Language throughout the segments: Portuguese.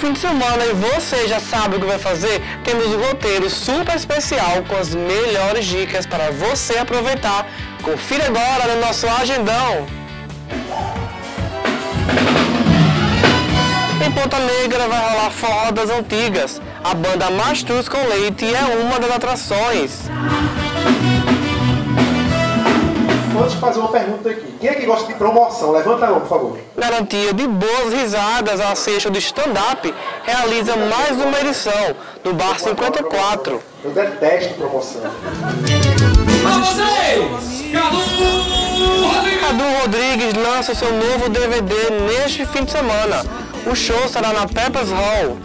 fim de semana e você já sabe o que vai fazer? Temos um roteiro super especial com as melhores dicas para você aproveitar. Confira agora no nosso agendão. Em Ponta Negra vai rolar Forró das Antigas. A banda Mastruz com Leite é uma das atrações. Fazer uma pergunta aqui, quem é que gosta de promoção? Levanta a mão, por favor. Garantia de boas risadas, a sexta do stand-up realiza mais uma edição do Bar 54. Eu detesto promoção. Cadu Rodrigues lança seu novo DVD neste fim de semana. O show será na Peppers Hall.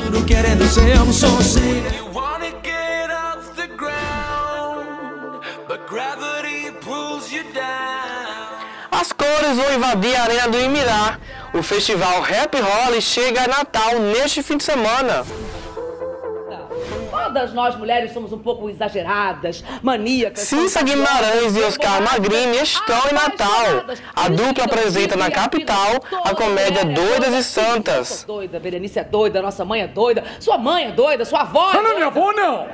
As cores vão invadir a Arena do Imirá. O festival Happy Holly chega a Natal neste fim de semana. Todas nós mulheres somos um pouco exageradas, maníacas. Cissa Guimarães e Oscar Magrini estão em Natal. A dupla apresenta na capital a comédia Doidas e Santas. Doida, Berenice é doida, nossa mãe é doida, sua mãe é doida, sua avó é doida. avó não!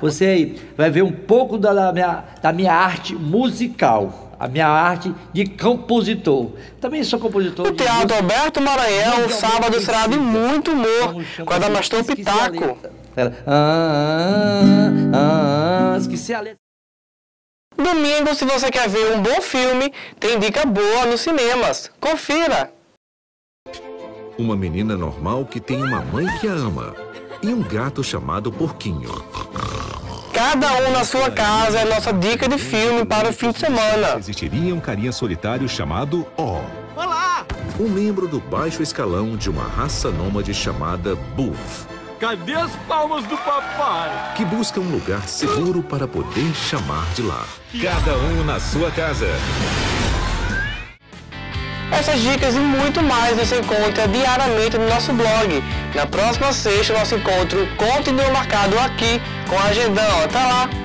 Você aí vai ver um pouco da minha, da minha arte musical, a minha arte de compositor. Também sou compositor de Teatro música. Alberto Maranhão, sábado será de muito humor, com a Damastor Pitaco. Ela, ah, ah, ah, esqueci a letra. Domingo, se você quer ver um bom filme, tem dica boa nos cinemas. Confira! Uma menina normal que tem uma mãe que a ama. E um gato chamado Porquinho. Cada um na sua casa é nossa dica de filme para o fim de semana. Existiria um carinha solitário chamado O. Olá! Um membro do baixo escalão de uma raça nômade chamada Buff. Cadê as palmas do papai? Que busca um lugar seguro para poder chamar de lá. Cada um na sua casa. Essas dicas e muito mais você encontra diariamente no nosso blog. Na próxima sexta, nosso encontro continua marcado aqui com a Agendão. Até lá!